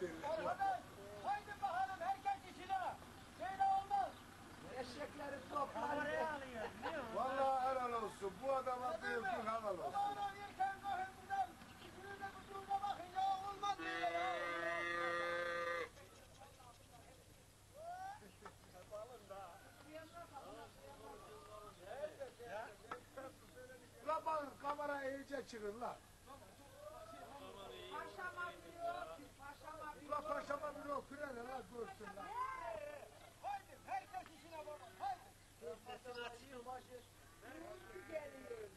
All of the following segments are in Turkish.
Arkadaş haydi bakalım herkes içine. Böyle olmaz. Eşekleri toplar. Vallahi helal olsun. Bu adama büyük bir helal olsun. Kulağına bir bakın ya olmaz böyle ya. La bakın kameraya iyice çıkın la. Kürene la görsün la. Haydi herkes işine bakın. Haydi. Bizi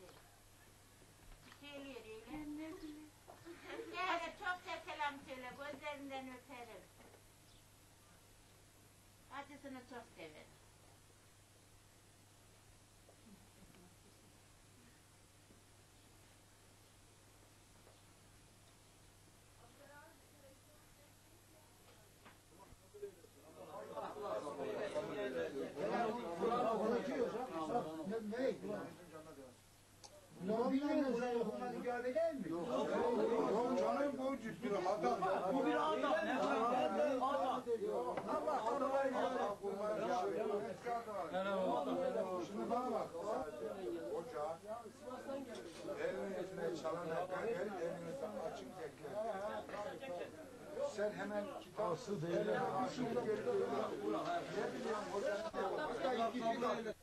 de. Söylüyor öyle. Şöyle çok da selam söyle. Gözlerinden öperim. Acısını çok severim. Yok canım bu ciddi adam. Bu bir adam. Allah korumayı Şimdi bana bak. Hoca. Elini çalan el elini açık zekler. Sen hemen kitabı değil. Ne bileyim hoca.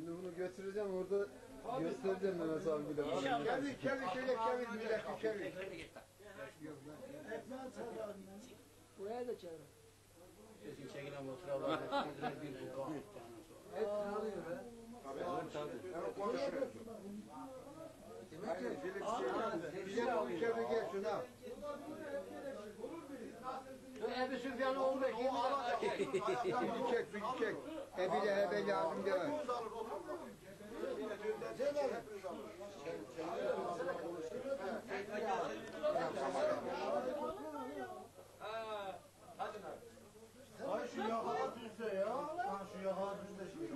Şimdi bunu götüreceğim orada göstereceğim Mehmet abi de. Kevin, kevin, şöyle kevin, milleti kevin. Buraya da çağır. Çekilen fotoğraflar bir bu Hepsini alıyor be. Ben konuşuyorum. Aynen, Filip şey, bize de bir kevin gel şuna. Ebu 15 20 Bir çek, bir çek. Ebi de hebe yardım demez. Ay şu yakağa düzle ya. Lan şu yakağa düzle şimdi.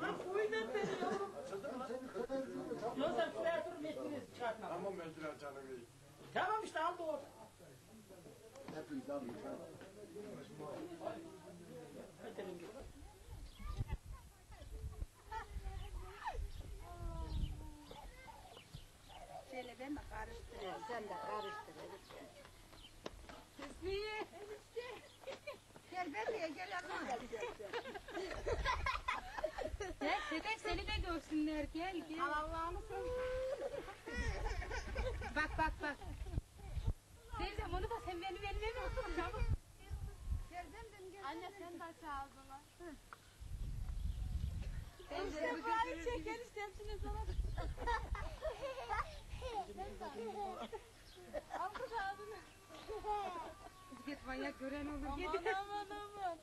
Yoksa şuraya dur metriniz çıkartma. Tamam Mesut canım iyi. Tamam işte aldı orada. Hepiniz Şöyle ben de karıştırıyorum, sen de karıştır. Elifçe. Tesbihi. Gel benimle gel ama. Gel Sedef seni de görsünler gel gel. Allah'ını sen. bak bak bak. Sevdem onu da sen Anne sen de çaldın. Teyze bu götürür çeker istemsiniz sana. Al kız ağzını. Git manyak gören olur Aman aman aman.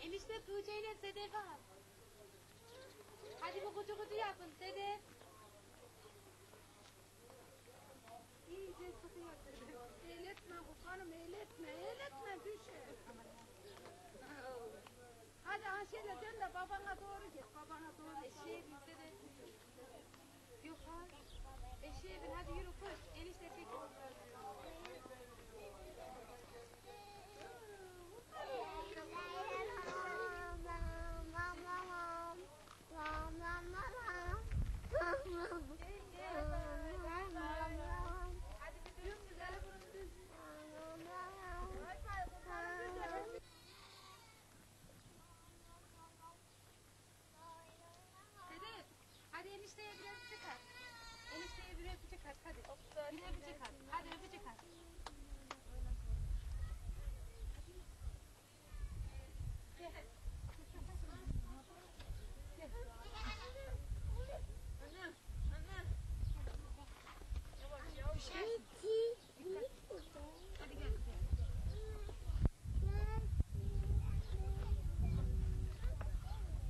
Enişte Tuğçe ile Sedef al. Hadi bu kutu kutu yapın Sedef. İyice tutuyor Sedef. Eğletme kukanım eğletme eğletme düşer. Hadi Ayşe'yle dön de babana doğru git babana doğru. Eşeğe bin Sedef. Yok ha.